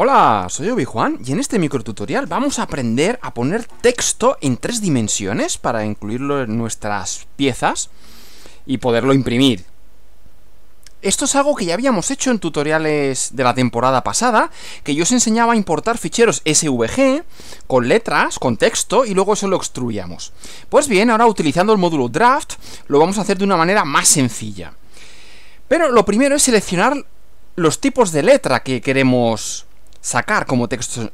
Hola, soy Obi-Juan y en este microtutorial vamos a aprender a poner texto en tres dimensiones para incluirlo en nuestras piezas y poderlo imprimir. Esto es algo que ya habíamos hecho en tutoriales de la temporada pasada, que yo os enseñaba a importar ficheros SVG con letras, con texto, y luego eso lo extruíamos. Pues bien, ahora utilizando el módulo Draft, lo vamos a hacer de una manera más sencilla. Pero lo primero es seleccionar los tipos de letra que queremos sacar como texto,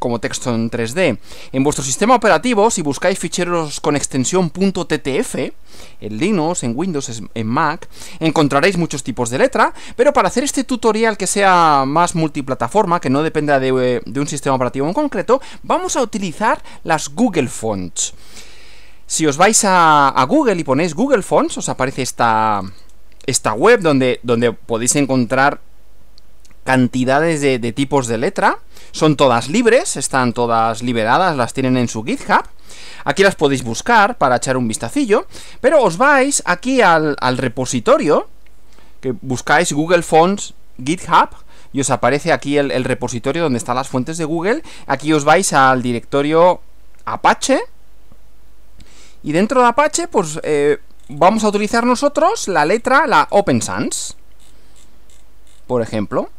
como texto en 3D. En vuestro sistema operativo, si buscáis ficheros con extensión .ttf, en Linux, en Windows, en Mac, encontraréis muchos tipos de letra, pero para hacer este tutorial que sea más multiplataforma, que no dependa de, de un sistema operativo en concreto, vamos a utilizar las Google Fonts. Si os vais a, Google y ponéis Google Fonts, os aparece esta, esta web donde, donde podéis encontrar cantidades de, tipos de letra. Son todas libres, están todas liberadas, las tienen en su GitHub. Aquí las podéis buscar para echar un vistacillo, pero os vais aquí al, repositorio, que buscáis Google Fonts GitHub, y os aparece aquí el, repositorio donde están las fuentes de Google. Aquí os vais al directorio Apache, y dentro de Apache, pues eh, vamos a utilizar nosotros la letra, la Open Sans, por ejemplo.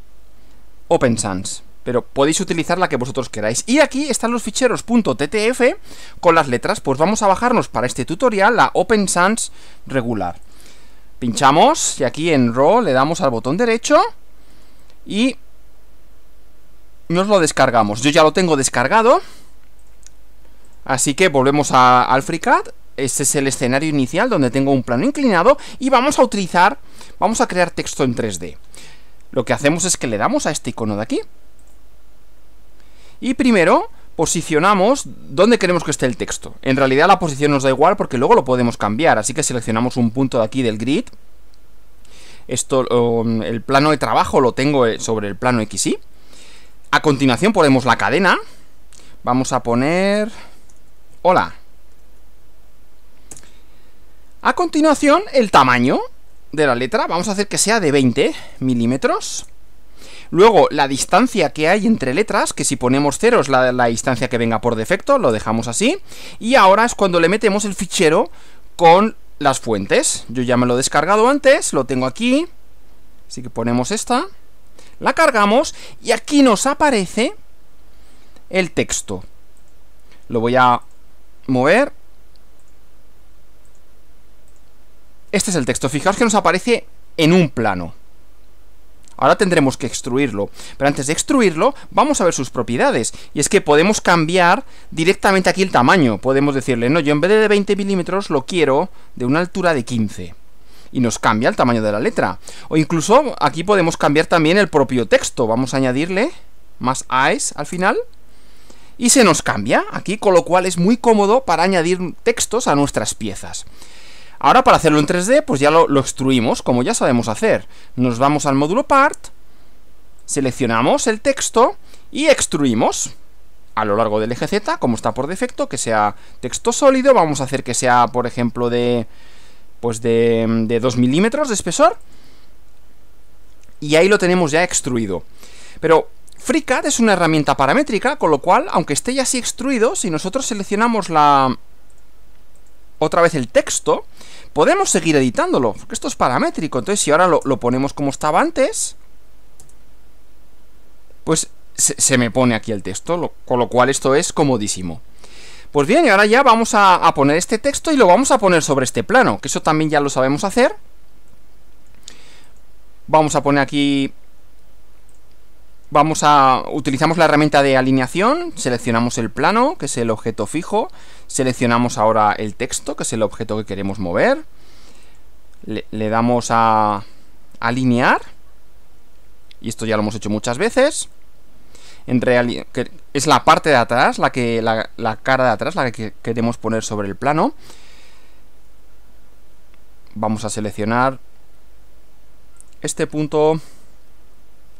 Open Sans. Pero podéis utilizar la que vosotros queráis. Y aquí están los ficheros .ttf con las letras. Pues vamos a bajarnos para este tutorial la Open Sans regular. Pinchamos y aquí en RAW le damos al botón derecho y nos lo descargamos. Yo ya lo tengo descargado. Así que volvemos a, al FreeCAD. Este es el escenario inicial donde tengo un plano inclinado y vamos a utilizar, vamos a crear texto en 3D lo que hacemos es que le damos a este icono de aquí. Y primero posicionamos dónde queremos que esté el texto. En realidad la posición nos da igual porque luego lo podemos cambiar, así que seleccionamos un punto de aquí del grid. Esto, el plano de trabajo lo tengo eh, sobre el plano XY. A continuación ponemos la cadena. Vamos a poner... Hola. A continuación, el tamaño de la letra, vamos a hacer que sea de 20 milímetros. Luego, la distancia que hay entre letras, que si ponemos 0 es la, la, distancia que venga por defecto, lo dejamos así. Y ahora es cuando le metemos el fichero con las fuentes. Yo ya me lo he descargado antes, lo tengo aquí. Así que ponemos esta, la cargamos y aquí nos aparece el texto. Lo voy a mover Este es el texto. Fijaos que nos aparece en un plano. Ahora tendremos que extruirlo. Pero antes de extruirlo, vamos a ver sus propiedades. Y es que podemos cambiar directamente aquí el tamaño. Podemos decirle, no, yo en vez de 20 milímetros lo quiero de una altura de 15. Y nos cambia el tamaño de la letra. O incluso aquí podemos cambiar también el propio texto. Vamos a añadirle más eyes al final. Y se nos cambia aquí, con lo cual es muy cómodo para añadir textos a nuestras piezas. Ahora para hacerlo en 3D, pues ya lo, extruimos, como ya sabemos hacer. Nos vamos al módulo Part, seleccionamos el texto y extruimos a lo largo del eje Z, como está por defecto, que sea texto sólido. Vamos a hacer que sea, por ejemplo, de pues de, de 2 milímetros de espesor. Y ahí lo tenemos ya extruido. Pero FreeCAD es una herramienta paramétrica, con lo cual, aunque esté ya así extruido, si nosotros seleccionamos la, otra vez el texto, podemos seguir editándolo, porque esto es paramétrico. Entonces, si ahora lo, ponemos como estaba antes, pues se, me pone aquí el texto, con lo cual esto es comodísimo. Pues bien, y ahora ya vamos a, a poner este texto y lo vamos a poner sobre este plano, que eso también ya lo sabemos hacer. Vamos a poner aquí vamos a... utilizamos la herramienta de alineación, seleccionamos el plano, que es el objeto fijo, seleccionamos ahora el texto, que es el objeto que queremos mover, le, damos a alinear, y esto ya lo hemos hecho muchas veces, en es la parte de atrás, la, que, la cara de atrás, la que queremos poner sobre el plano. Vamos a seleccionar este punto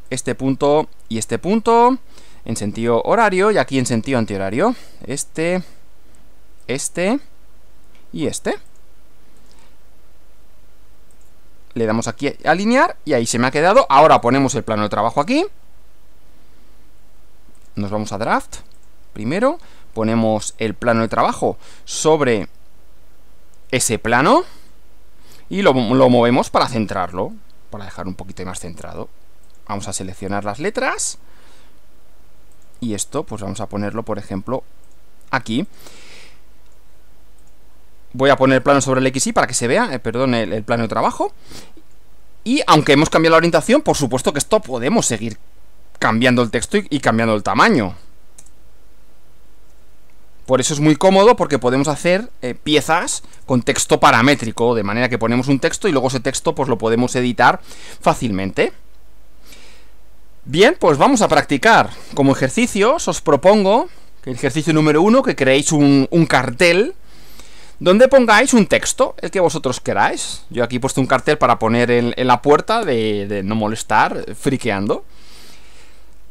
este punto y este punto en sentido horario y aquí en sentido antihorario. Este, este y este. Le damos aquí a alinear y ahí se me ha quedado. Ahora ponemos el plano de trabajo aquí. nos vamos a Draft, primero, ponemos el plano de trabajo sobre ese plano y lo, lo movemos para centrarlo, para dejar un poquito más centrado. Vamos a seleccionar las letras y esto pues vamos a ponerlo, por ejemplo, aquí. Voy a poner el plano sobre el XY para que se vea, eh, perdón, el, plano de trabajo. Y aunque hemos cambiado la orientación, por supuesto que esto podemos seguir cambiando el texto y, cambiando el tamaño. Por eso es muy cómodo porque podemos hacer eh, piezas con texto paramétrico, de manera que ponemos un texto y luego ese texto pues lo podemos editar fácilmente. Bien, pues vamos a practicar. Como ejercicios os propongo, el ejercicio número uno, que creéis un, cartel donde pongáis un texto, el que vosotros queráis. Yo aquí he puesto un cartel para poner en, la puerta de, no molestar, friqueando.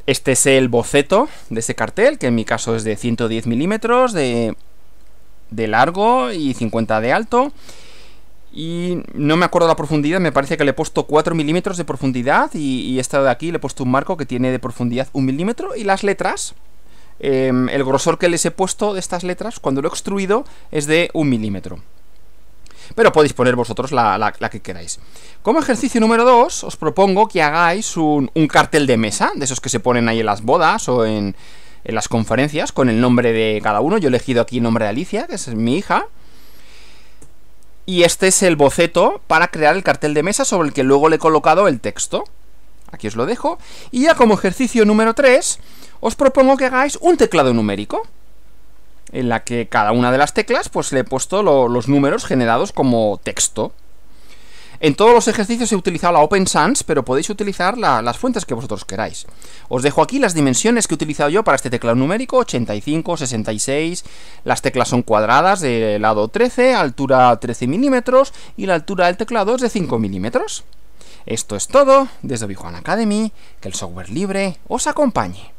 Este es el boceto de ese cartel, que en mi caso es de 110 milímetros de, de largo y 50 de alto. Y no me acuerdo la profundidad, me parece que le he puesto 4 milímetros de profundidad y, esta de aquí le he puesto un marco que tiene de profundidad 1 milímetro. Y las letras, em, el grosor que les he puesto de estas letras, cuando lo he extruido, es de 1 milímetro. Pero podéis poner vosotros la, que queráis. Como ejercicio número 2, os propongo que hagáis un, cartel de mesa, de esos que se ponen ahí en las bodas o en, en las conferencias, con el nombre de cada uno. Yo he elegido aquí el nombre de Alicia, que es mi hija. Y este es el boceto para crear el cartel de mesa sobre el que luego le he colocado el texto. Aquí os lo dejo. Y ya como ejercicio número 3, os propongo que hagáis un teclado numérico. En la que cada una de las teclas, pues le he puesto los números generados como texto. En todos los ejercicios he utilizado la Open Sans, pero podéis utilizar las fuentes que vosotros queráis. Os dejo aquí las dimensiones que he utilizado yo para este teclado numérico, 85, 66, las teclas son cuadradas de lado 13, altura 13 milímetros y la altura del teclado es de 5 milímetros. Esto es todo desde Bijuan Academy, que el software libre os acompañe.